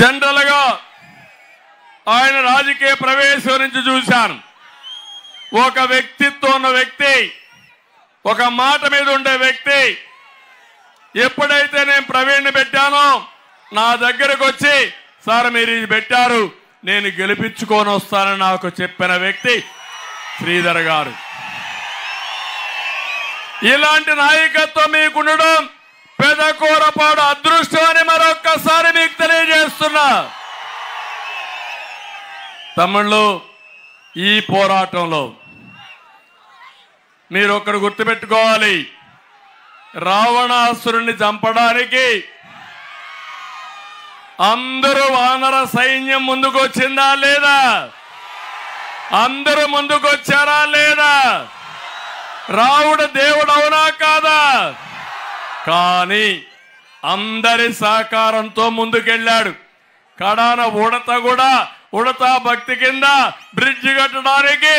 జనరల్గా ఆయన రాజకీయ ప్రవేశం నుంచి చూశాను. ఒక వ్యక్తిత్వం ఉన్న వ్యక్తి ఒక మాట మీద ఉండే వ్యక్తి ఎప్పుడైతే నేను ప్రవీణ్ పెట్టానో నా దగ్గరకు వచ్చి సార్ మీరు ఇది పెట్టారు నేను గెలిపించుకొని వస్తానని నాకు చెప్పిన వ్యక్తి శ్రీధర్ గారు. ఇలాంటి నాయకత్వం మీకుండడం పెదకూరపాడు అదృష్టం. అని తెలియజేస్తున్నా తమ్ముళ్ళు ఈ పోరాటంలో మీరు ఒకరు గుర్తుపెట్టుకోవాలి. రావణాసురుణ్ణి చంపడానికి అందరూ వానర సైన్యం ముందుకు వచ్చిందా లేదా? అందరూ ముందుకు వచ్చారా లేదా? రావుడు దేవుడు అవునా కాదా? కానీ అందరి సహకారంతో ముందుకెళ్ళాడు. కడాన ఉడత కూడా ఉడత భక్తి కింద బ్రిడ్జ్ కట్టడానికి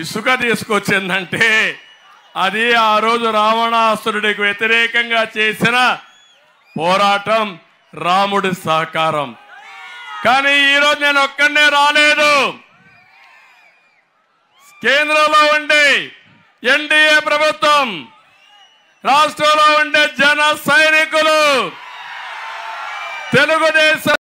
ఇసుక తీసుకొచ్చిందంటే అది ఆ రోజు రావణాసురుడికి వ్యతిరేకంగా చేసిన పోరాటం రాముడి సహకారం. కానీ ఈరోజు నేను ఒక్కనే రాలేదు. కేంద్రంలో ఉండే ఎన్డీఏ ప్రభుత్వం రాష్ట్రంలో ఉండే జన సైనికులు తెలుగుదేశం